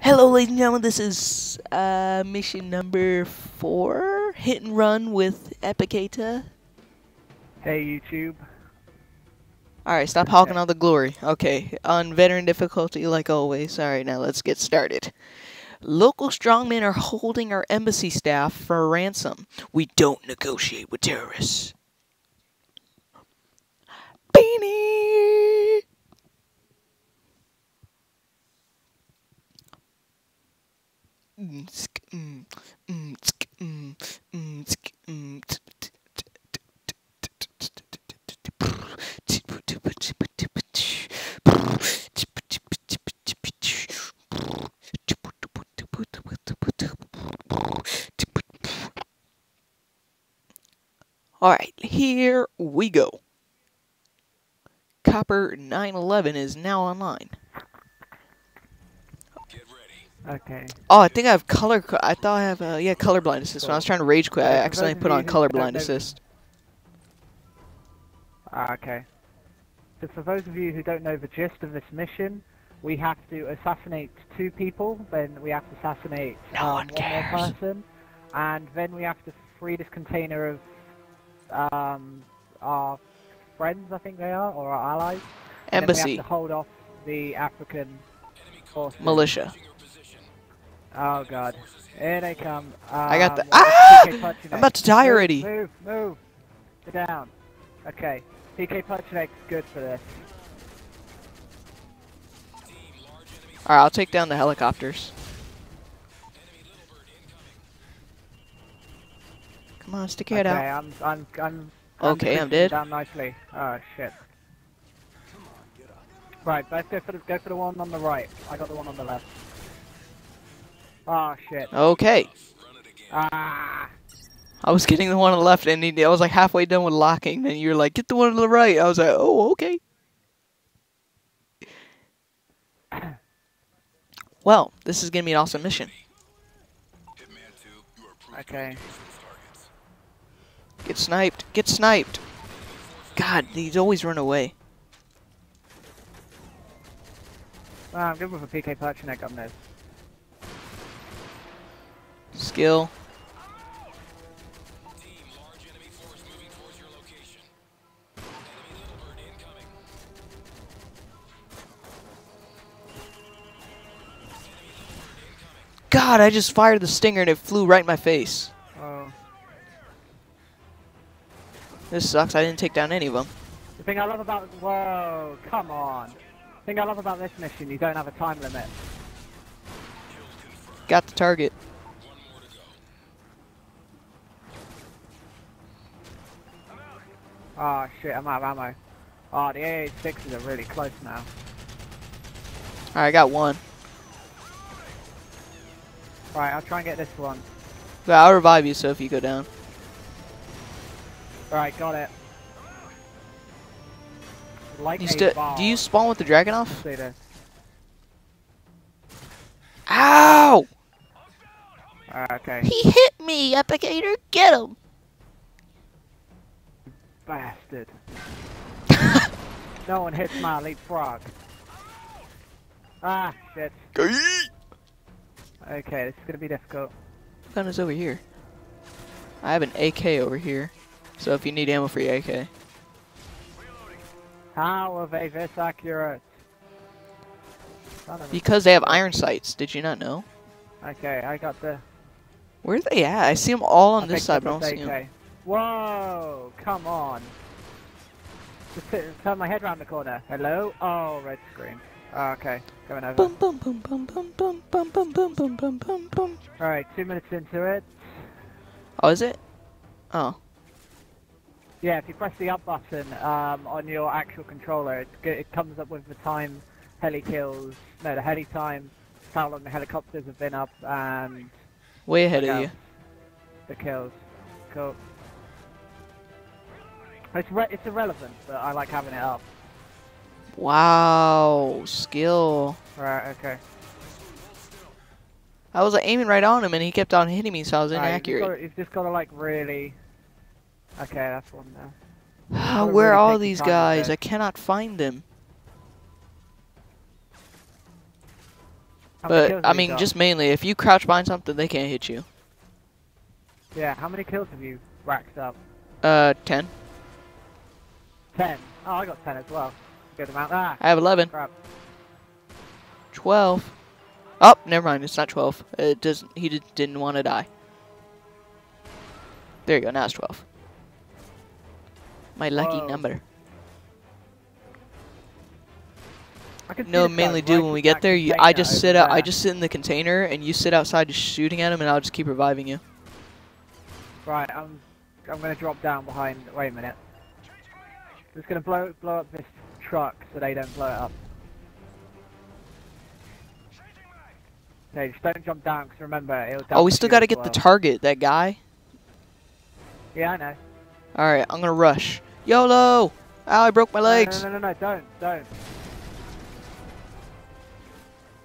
Hello, ladies and gentlemen. This is uh, mission number four, hit and run with Epicator. Hey YouTube. All right, stop hogging all the glory. Okay, on veteran difficulty, like always. All right, now let's get started. Local strongmen are holding our embassy staff for ransom. We don't negotiate with terrorists. Beanie. All right, here we go. Copper 911 is now online. Okay. Oh, I think I have color. I thought I have uh, yeah colorblind assist. When I was trying to rage quit, I accidentally put on don't colorblind assist. Ah, okay. So for those of you who don't know the gist of this mission, we have to assassinate two people, then we have to assassinate No um, one more person, and then we have to free this container of um, our friends, I think they are, or our allies. and then we Embassy, have to hold off the African forces. militia. Oh god. Here they come. I got the- Um, Ah! I'm about to die Move, already. Move, move. Get down. Okay. PK Pecheneg's good for this. All right, I'll take down the helicopters. Come on, stick your okay, out. I'm, I'm, I'm. Okay, I'm dead. Down nicely. Oh shit. Right, let's go for the go for the one on the right. I got the one on the left. Oh shit. Okay, Ah. I was getting the one on the left, and he, I was like halfway done with locking. Then you were like, "Get the one on the right." I was like, "Oh, okay." Well, this is gonna be an awesome mission. Okay. Get sniped. Get sniped. God, these always run away. Well, I'm good with a PK Pecheneg on this. Skill. God, I just fired the stinger and it flew right in my face. Oh. This sucks. I didn't take down any of them. The thing I love about whoa, come on. The thing I love about this mission, you don't have a time limit. Got the target. Oh shit, I'm out of ammo. Oh, the AH6s are really close now. Alright, I got one. Right, I'll try and get this one. Yeah, I'll revive you, so if you go down. Alright, got it. Like You a st- bomb. do you spawn with the see this? Ow! Uh, okay. He hit me, Epicator. Get him! Bastard. no one hits my leapfrog. Ah, shit. Okay, this is gonna be difficult. What gun is over here? I have an AK over here. So if you need ammo for your AK. How are they this accurate? Son of a- Because they have iron sights. Did you not know? Okay, I got the. Where are they at? I see them all on I this side, but I don't this see them. Whoa! Come on. Just turn my head around the corner. Hello? Oh, red screen. Oh, okay, going over. Boom, boom, boom, boom, boom, boom, boom, boom, boom, boom, boom, boom, boom. Alright, two minutes into it. Oh, is it? Oh. Yeah, if you press the up button um, on your actual controller, it, it comes up with the time heli kills. No, the heli time, how long the helicopters have been up, and Way ahead of you. the kills. Cool. It's re- it's irrelevant, but I like having it up. Wow. Skill. Right, okay. I was like, aiming right on him and he kept on hitting me, so I was Right, inaccurate. You've just got to like really. Okay, that's one now. Where are really all these guys? I cannot find them. How But I mean, just mainly if you crouch behind something, they can't hit you. Yeah, how many kills have you racked up? Uh, ten. Ten. Oh, I got ten as well. Good amount. Ah, I have eleven. crap. Twelve. Oh, never mind. It's not twelve. It doesn't. He did, didn't want to die. There you go. Now it's twelve. My lucky Whoa. number. I can see No, mainly do when we get there. You, I just sit out. I just sit in the container, and you sit outside just shooting at him, and I'll just keep reviving you. Right, I'm I'm gonna drop down behind. Wait a minute. Just gonna blow blow up this truck so they don't blow it up. Okay, just don't jump down because remember it'll. Oh, we still got to as get the target. That guy. Yeah, I know. All right, I'm gonna rush. YOLO! Ow, I broke my No, legs. No, no, no, no, don't, don't.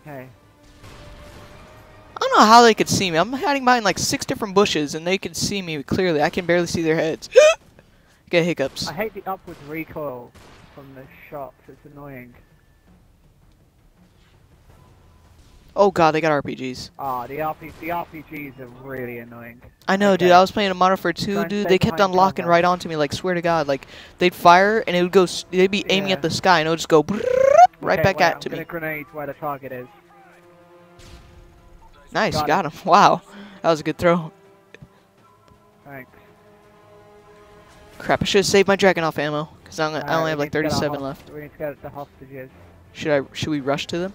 Okay. I don't know how they could see me. I'm hiding behind like six different bushes, and they can see me clearly. I can barely see their heads. Get hiccups. I hate the upwards recoil from the shots. It's annoying. Oh god, they got RPGs. Ah, the RP the RPGs are really annoying. I know, dude. I was playing a Modern for 2, Try and dude. They kept on locking right onto me, like, swear to God. Like, they'd fire, and it would go, they'd be aiming Yeah. at the sky, and it would just go right back at I'm to me. grenade where the target is. Nice, got got him. Wow. That was a good throw. Thanks. Crap, I should have saved my Dragunov ammo, because I only Alright, have like need to get our 37 left. We need to get the hostages. Should I, should we rush to them?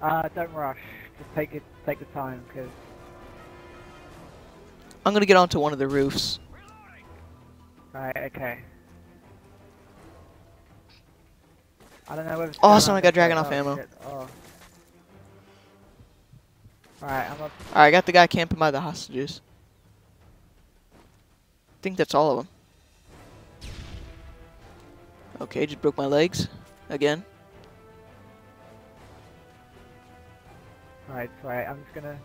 Uh, don't rush. Just take it, take the time, because I'm gonna get onto one of the roofs. right, okay. I don't know whether. to Awesome, I got Dragunov ammo. Shit. Oh. Alright, I'm up. Alright, I got the guy camping by the hostages. I think that's all of them. Okay, just broke my legs. Again. Alright, right. I'm just gonna.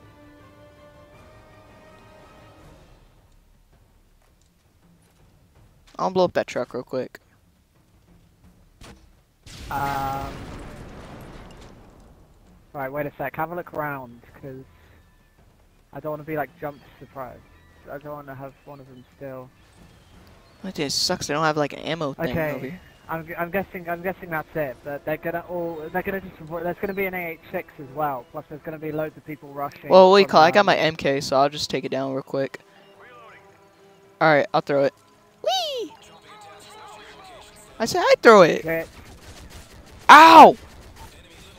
I'll blow up that truck real quick. Um. Right, wait a sec. Have a look around, because I don't want to be like jump surprised. I don't want to have one of them still. Oh, it sucks. They don't have like an ammo thing Okay. over here. I'm, I'm guessing I'm guessing that's it. But they're gonna all they're gonna just report. There's gonna be an AH6 as well. Plus there's gonna be loads of people rushing. Well, wait, from, call. I got my MK, so I'll just take it down real quick. All right, I'll throw it. Whee! I said I'd throw it. shit. Ow!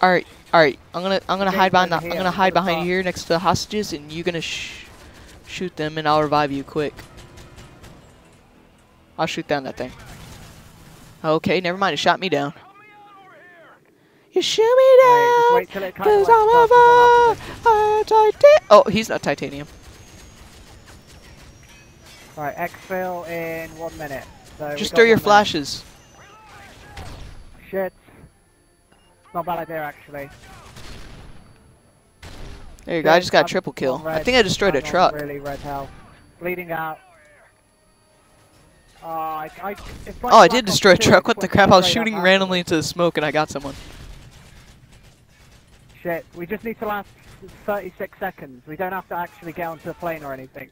All right, all right. I'm gonna I'm gonna hide behind the, I'm gonna hide behind you here next to the hostages, and you're gonna sh shoot them, and I'll revive you quick. I'll shoot down that thing. Okay, never mind. It shot me down. You shoot me down, wait till it kind of cause I'm a, starts to go up a bit. a titan. Oh, he's not titanium. Alright, exfil in one minute. So Just throw your minute. flashes. Shit. Not a bad idea actually. There you go. I just got a triple kill. I think I destroyed a I'm truck. Really red health. Bleeding out. Oh, I, I, Oh, I did destroy a truck. What the crap? I was shooting randomly into the smoke and I got someone. Shit, we just need to last 36 seconds. We don't have to actually get onto the plane or anything.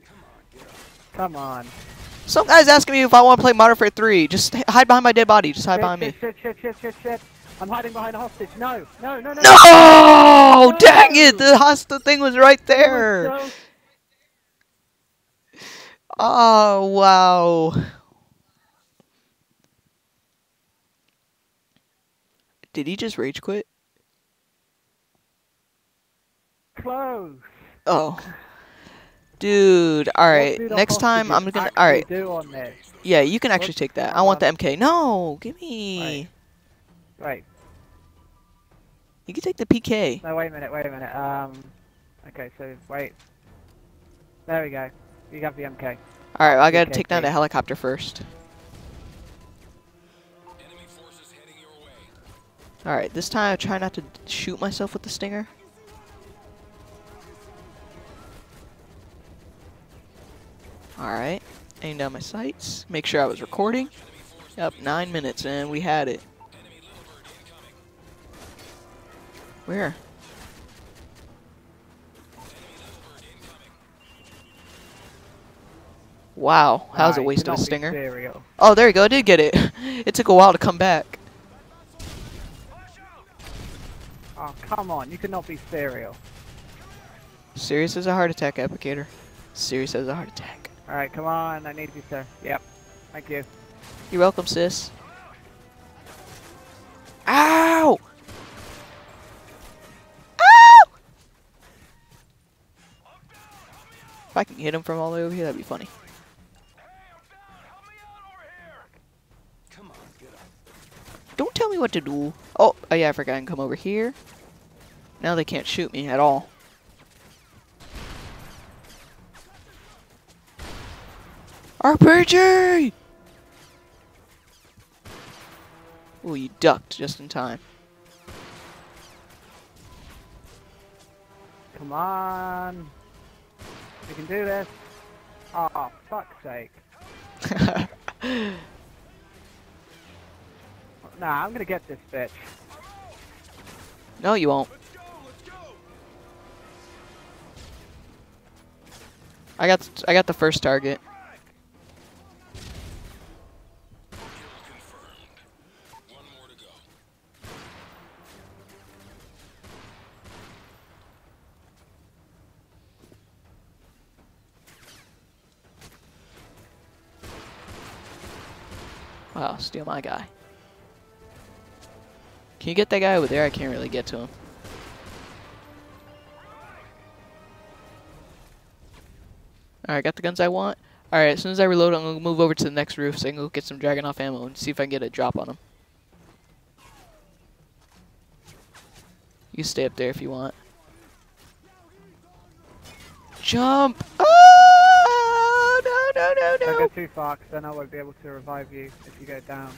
Come on. Some guy's asking me if I want to play Modern Warfare 3. Just hide behind my dead body. Just hide shit, behind me. shit, shit, shit, shit, shit, shit. I'm hiding behind a hostage. No, no, no, no. No! Dang it! The hostage thing was right was there. so- Oh, wow. Did he just rage quit? close. Oh. Dude, alright. What do the Next time I'm gonna. Alright. Do on this. Yeah, you can actually take that. I want the? MK. No! Give me. Right. You can take the PK. No, wait a minute, wait a minute. Um. Okay, so wait. There we go. You have the MK. Alright, I gotta PK, take down the helicopter first. Alright, this time I try not to shoot myself with the stinger. Alright, aim down my sights. Make sure I was recording. Yep, nine minutes and we had it. Where? Wow, that was a waste of a stinger. Oh, there you go, I did get it. It took a while to come back. Oh, come on, you cannot be serial. Serious as a heart attack, Epicator. Serious as a heart attack. Alright, come on, I need you, sir. Yep, thank you. You're welcome, sis. I can hit him from all the way over here, that'd be funny. Don't tell me what to do. Oh, oh yeah, I forgot I can come over here. Now they can't shoot me at all. RPG! Ooh, you ducked just in time. Come on. We can do this. Oh, fuck's sake. Nah, I'm gonna get this bitch. no, you won't. I got I got the first target. Steal my guy. Can you get that guy over there? I can't really get to him. Alright, got the guns I want. Alright, as soon as I reload, I'm going to move over to the next roof so I can go get some Dragunov ammo and see if I can get a drop on him. You stay up there if you want. Jump! Oh, no, no, no, Don't no! go too far, 'cause then I won't be able to revive you if you go down.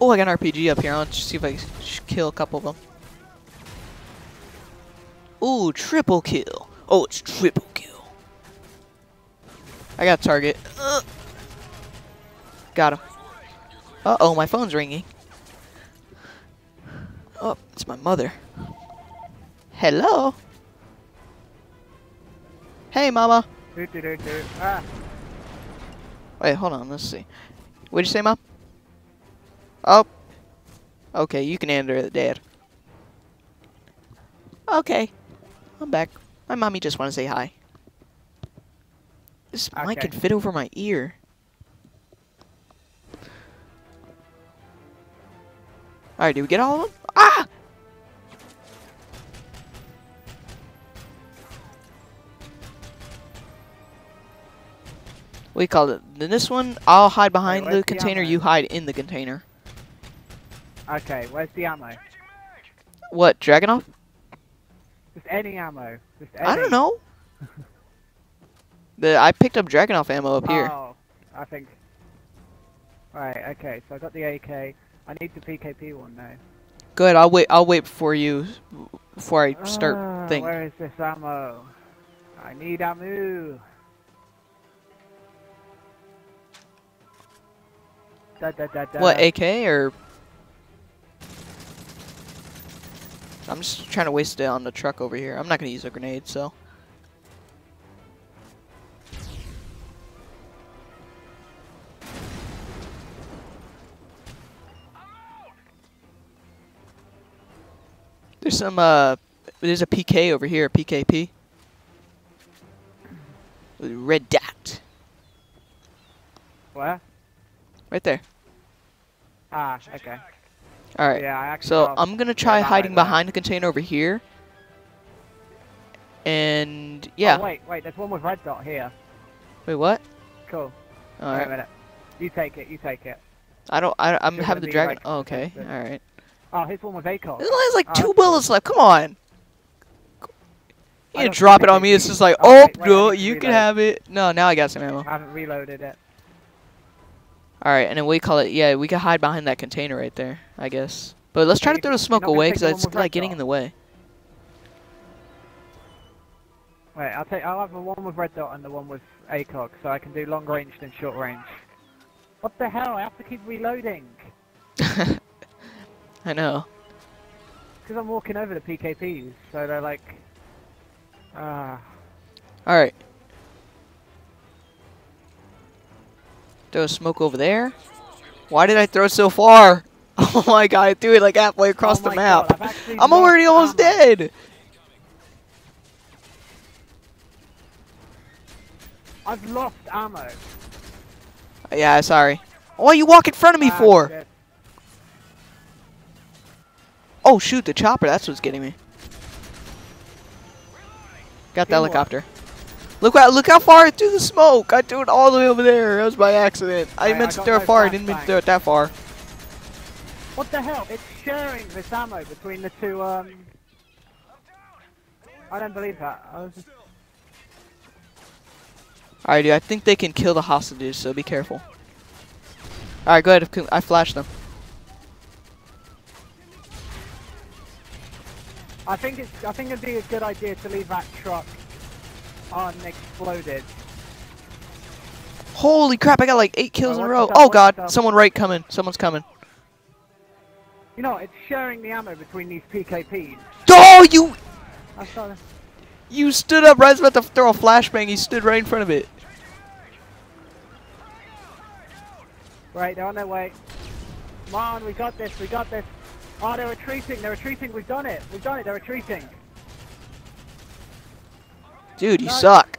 Oh, I got an RPG up here. Let's see if I can kill a couple of them. Ooh, triple kill. Oh, it's triple kill. I got target. Ugh. Got him. Uh-oh, my phone's ringing. Oh, it's my mother. Hello? Hey, mama. Do do do do. Ah, Wait, hold on. Let's see. What'd you say, mom? Oh. Okay, you can answer it, Dad. Okay. I'm back. My mommy just want to say hi. This mic Okay. can fit over my ear. Alright, did we get all of them? We call it. Then this one, I'll hide behind where's the the container. ammo? You hide in the container. okay, where's the ammo? What, Dragunov? Just any ammo. Just any. I don't know. the I picked up Dragunov ammo up here. Oh, I think. Right, okay, so I got the AK. I need the PKP one now. Good. I'll wait. I'll wait for you before I start Ah, thing. Where is this ammo? I need ammo. Da, da, da. What AK or? I'm just trying to waste it on the truck over here. I'm not gonna use a grenade, so. There's some uh, there's a PK over here, a PKP. Red dot Where? right there. Ah, okay. All right. Yeah, I actually. So I'm gonna try hiding right behind the container over here. And yeah. Oh, wait, wait. There's one with red dot here. Wait, what? Cool. Alright. Wait a minute. You take it. You take it. I don't. I, I'm You're having the dragon. like, oh, okay. All right. Oh, here's one with ACOG. There's only like Oh, two bullets left. Come on. You drop it on me. It's just like, oh, oh, wait, wait, no, you can reload. have it. No, now I got some ammo. I haven't reloaded it. All right, and then we call it. Yeah, we can hide behind that container right there. I guess. But let's try to throw the smoke away because it's like getting dot? in the way. Wait, I'll take. I'll have the one with red dot and the one with ACOG, so I can do long range than short range. What the hell? I have to keep reloading I know. because I'm walking over the PKPs, so they're like. Ah. All right. Throw a smoke over there. Why did I throw so far? Oh my god, I threw it like halfway across Oh the map. God, I'm already almost ammo. dead. I've lost ammo. Yeah, sorry. Why you walk in front of me Ah, for? shit. Oh shoot, the chopper. That's what's getting me. Got the helicopter. Look how look how far I threw the smoke. I threw it all the way over there. That was by accident. I Hey, I meant to throw it far. I didn't mean to throw it that far. What the hell? It's sharing this ammo between the two, um... I don't believe that. I was just... Alright, dude. I think they can kill the hostages, so be careful. Alright, go ahead. I flashed them. I think it's. I think it'd be a good idea to leave that truck unexploded. Holy crap! I got like eight kills Oh, in a row. Oh god, someone right coming. Someone's coming. You know, it's sharing the ammo between these PKPs. Oh, you I saw. you stood up right as about to throw a flashbang. he stood right in front of it. Right, they're on their way. Come on, we got this. We got this. Oh, they're retreating. They're retreating. We've done it. We've done it. They're retreating. Dude, you suck.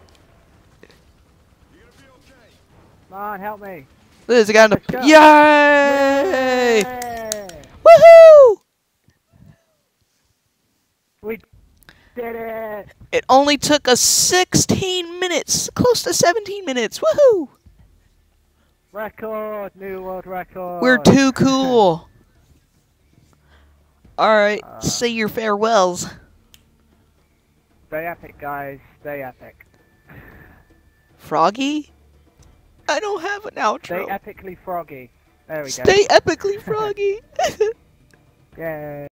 Come on, help me. There's a guy in the. Yay! Yay! Woohoo! We did it. It only took us 16 minutes, close to 17 minutes. Woohoo! Record. New world record. We're too cool. All right, Uh. say your farewells. Stay epic, guys. Stay epic. Froggy? I don't have an outro. Stay epically froggy. There we go. Stay epically froggy. Yay.